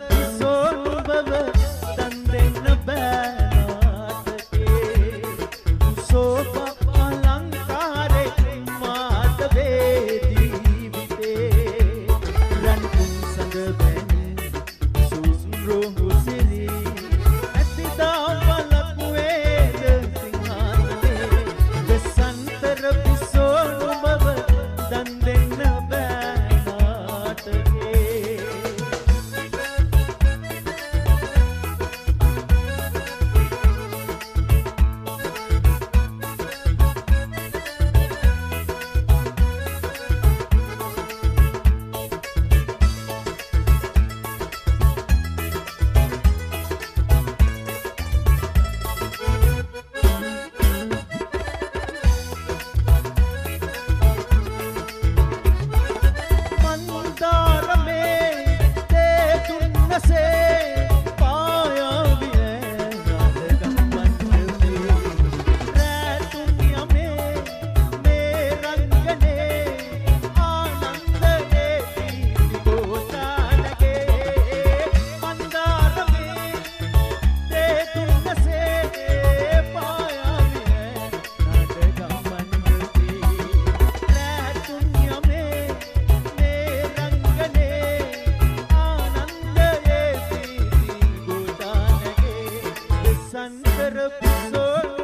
therapy. and corrupt soul.